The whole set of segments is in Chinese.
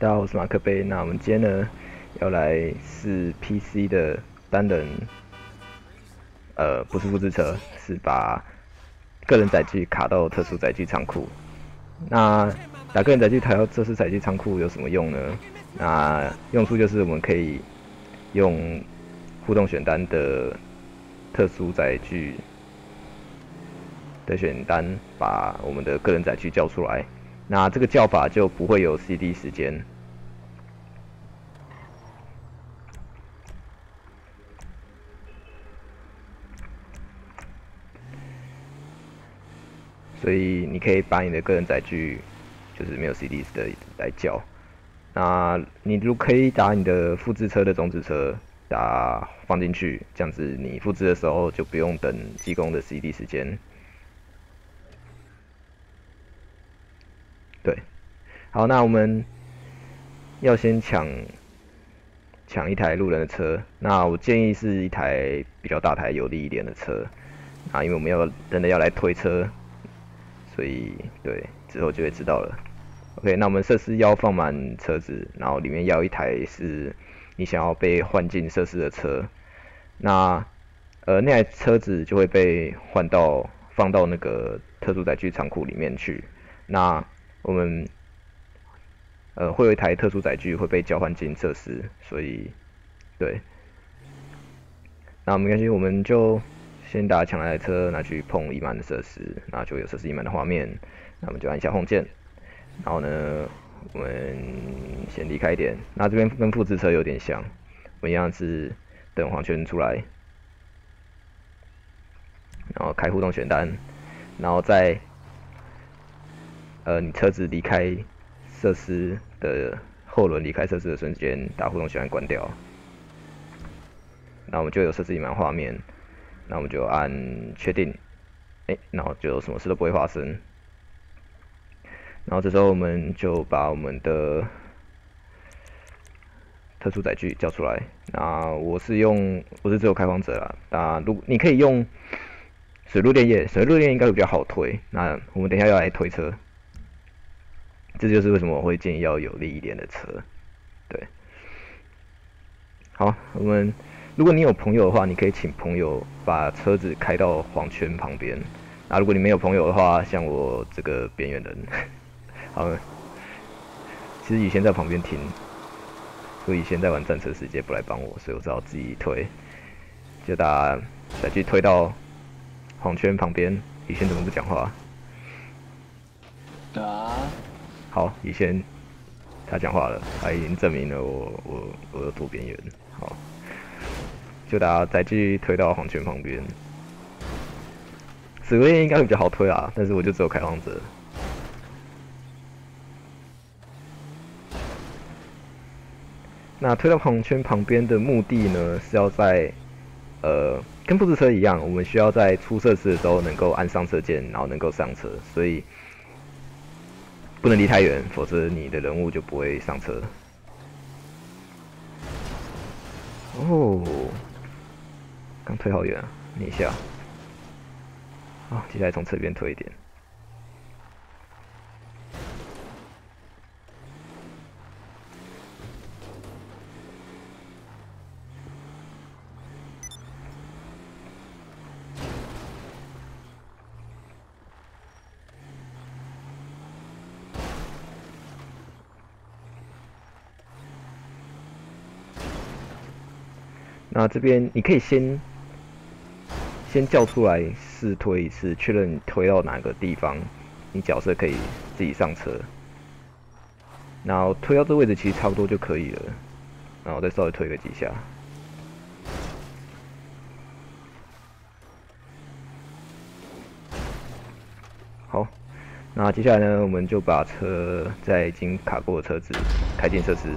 大家好，我是马克杯。那我们今天呢，要来试 PC 的单人，呃，不是复制车，是把个人载具卡到特殊载具仓库。那把个人载具卡到特殊载具仓库有什么用呢？那用处就是我们可以用互动选单的特殊载具的选单，把我们的个人载具叫出来。那这个叫法就不会有 CD 时间，所以你可以把你的个人载具，就是没有 CD 的来叫。那你如可以打你的复制车的种子车，打放进去，这样子你复制的时候就不用等技工的 CD 时间。对，好，那我们要先抢抢一台路人的车。那我建议是一台比较大台、有力一点的车啊，因为我们要真的要来推车，所以对之后就会知道了。OK，那我们设施要放满车子，然后里面要一台是你想要被换进设施的车。那呃那台车子就会被换到放到那个特殊载具仓库里面去。那我们呃会有一台特殊载具会被交换进设施，所以对，那没关系，我们就先打抢来的车拿去碰已满的设施，然后就有设施已满的画面，那我们就按一下 Home 键，然后呢，我们先离开一点，那这边跟复制车有点像，我们一样是等黄圈出来，然后开互动选单，然后再。呃，你车子离开设施的后轮离开设施的瞬间，打互动选单关掉，那我们就有设置隐瞒画面，那我们就按确定，哎，然后就什么事都不会发生，然后这时候我们就把我们的特殊载具叫出来，那我是用我是只有开放者啦，那如你可以用水陆电液，水陆电液应该会比较好推，那我们等下要来推车。这就是为什么我会建议要有力一点的车，对。好，我们如果你有朋友的话，你可以请朋友把车子开到黄圈旁边。那如果你没有朋友的话，像我这个边缘人，好，其实以前在旁边听，所以现在玩战车世界不来帮我，所以我只好自己推，就打再去推到黄圈旁边。以前怎么不讲话？打。好，以前他讲话了，他已经证明了我我我有多边缘。好，就大家再继续推到黄圈旁边。紫薇应该会比较好推啊，但是我就只有开放者。那推到黄圈旁边的目的呢，是要在呃跟复制车一样，我们需要在出设施的时候能够按上车键，然后能够上车，所以。不能离太远，否则你的人物就不会上车。哦，刚推好远啊，你一下。啊，接下来从侧边推一点。那这边你可以先先叫出来试推一次，确认推到哪个地方，你角色可以自己上车。然后推到这位置其实差不多就可以了，然后再稍微推个几下。好，那接下来呢，我们就把车在已经卡过的车子开进设施。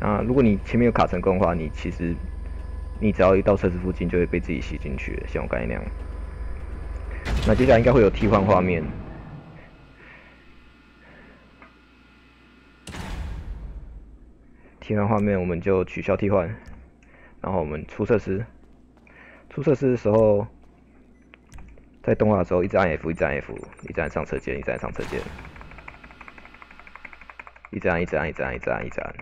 啊，如果你前面有卡成功的话，你其实你只要一到车子附近就会被自己吸进去，像我刚才那样。那接下来应该会有替换画面。替换画面我们就取消替换，然后我们出设施。出设施的时候，在动画的时候一直按 F，一直按 F，一直按上车键，一直按上车键，一直按，一直按，一直按，一直按，一直按，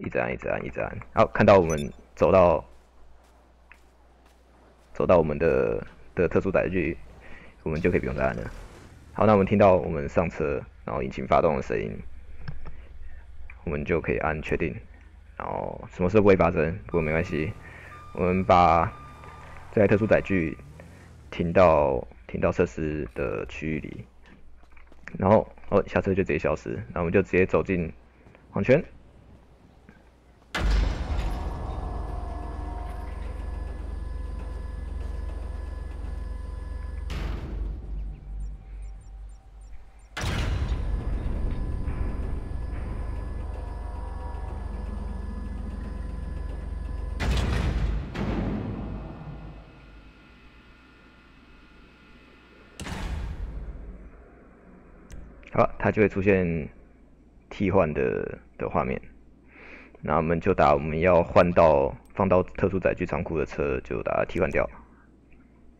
一直按，一直按，一直按。好，看到我们走到走到我们的的特殊载具，我们就可以不用再按了。好，那我们听到我们上车，然后引擎发动的声音，我们就可以按确定。然后什么事不会发生，不过没关系。我们把这台特殊载具停到停到设施的区域里，然后哦下车就直接消失，那我们就直接走进黄泉。好，它就会出现替换的的画面。那我们就打我们要换到放到特殊载具仓库的车，就把它替换掉。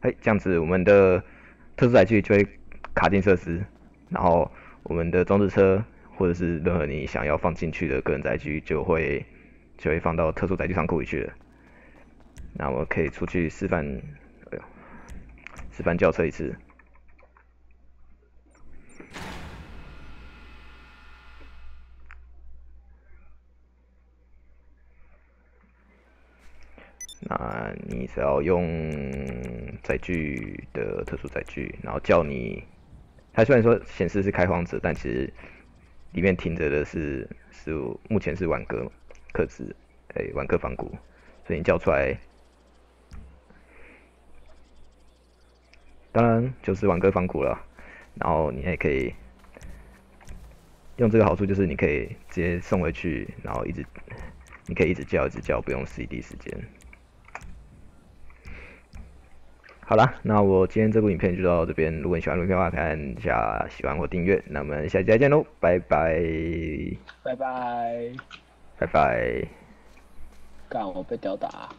哎，这样子我们的特殊载具就会卡进设施，然后我们的装置车或者是任何你想要放进去的个人载具就会就会放到特殊载具仓库里去了。那我可以出去示范，哎呦，示范轿车一次。那你只要用载具的特殊载具，然后叫你，它虽然说显示是开荒者，但其实里面停着的是是目前是挽歌克制，哎，挽歌仿古，所以你叫出来，当然就是挽歌仿古了。然后你也可以用这个好处，就是你可以直接送回去，然后一直你可以一直叫一直叫，不用 CD 时间。好啦，那我今天这部影片就到这边。如果你喜欢影片的话，看一下喜欢或订阅。那我们下期再见喽，拜拜。拜拜。拜拜。干，我被吊打。